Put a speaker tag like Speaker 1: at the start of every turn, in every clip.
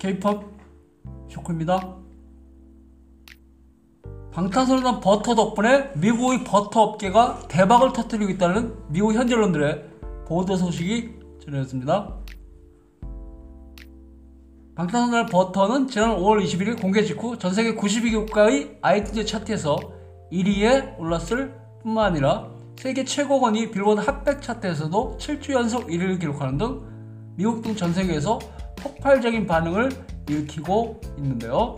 Speaker 1: K-팝 쇼크입니다. 방탄소년단 버터 덕분에 미국의 버터 업계가 대박을 터뜨리고 있다는 미국 현지 언론들의 보도 소식이 전해졌습니다. 방탄소년단 버터는 지난 5월 21일 공개 직후 전 세계 92개 국가의 아이튠즈 차트에서 1위에 올랐을 뿐만 아니라 세계 최고 권위 빌보드 핫백 차트에서도 7주 연속 1위를 기록하는 등 미국 등 전 세계에서 폭발적인 반응을 일으키고 있는데요.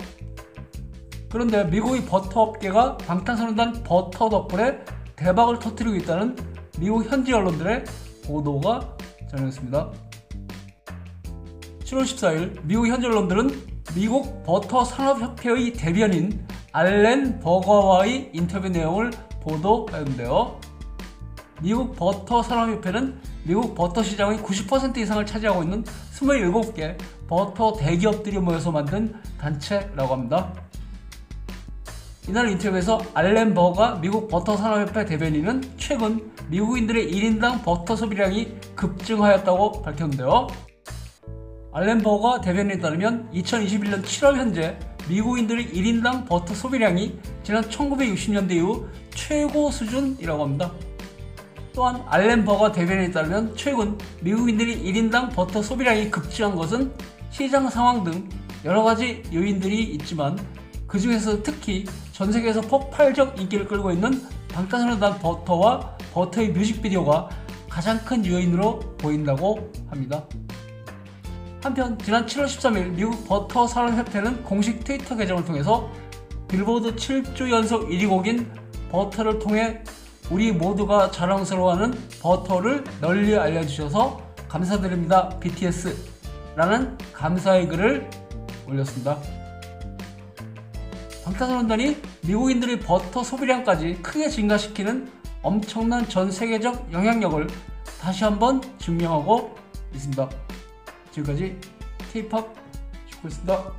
Speaker 1: 그런데 미국의 버터 업계가 방탄소년단 버터 덕분에 대박을 터뜨리고 있다는 미국 현지 언론들의 보도가 전해졌습니다. 7월 14일 미국 현지 언론들은 미국 버터 산업협회의 대변인 알렌 버거와의 인터뷰 내용을 보도하였는데요. 미국 버터 산업협회는 미국 버터 시장의 90% 이상을 차지하고 있는 27개 버터 대기업들이 모여서 만든 단체라고 합니다. 이날 인터뷰에서 알렌 버가 미국 버터 산업협회 대변인은 최근 미국인들의 1인당 버터 소비량이 급증하였다고 밝혔는데요. 알렌 버가 대변인에 따르면 2021년 7월 현재 미국인들의 1인당 버터 소비량이 지난 1960년대 이후 최고 수준이라고 합니다. 또한 알렌 버거 대변인에 따르면 최근 미국인들이 1인당 버터 소비량이 급증한 것은 시장 상황 등 여러 가지 요인들이 있지만 그 중에서 특히 전 세계에서 폭발적 인기를 끌고 있는 방탄소년단 버터와 버터의 뮤직비디오가 가장 큰 요인으로 보인다고 합니다. 한편 지난 7월 13일 미국 버터 산업 협회는 공식 트위터 계정을 통해서 빌보드 7주 연속 1위 곡인 버터를 통해 우리 모두가 자랑스러워하는 버터를 널리 알려주셔서 감사드립니다 BTS 라는 감사의 글을 올렸습니다. 방탄소년단이 미국인들의 버터 소비량까지 크게 증가시키는 엄청난 전 세계적 영향력을 다시 한번 증명하고 있습니다. 지금까지 K-팝 쇼크였습니다.